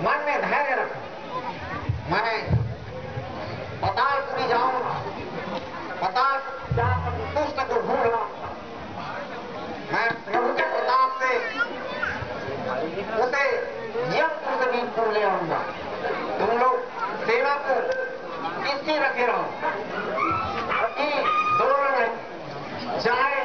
मन में धैर्य रखो। मैंने पतालपुरी जाऊँ, पताल पुष्ट को रहा मैं प्रभु के प्रताप से उसे यह भी को ले आऊँगा। तुम लोग सेवा को इसी रखे रहो? कि दोनों में चाहे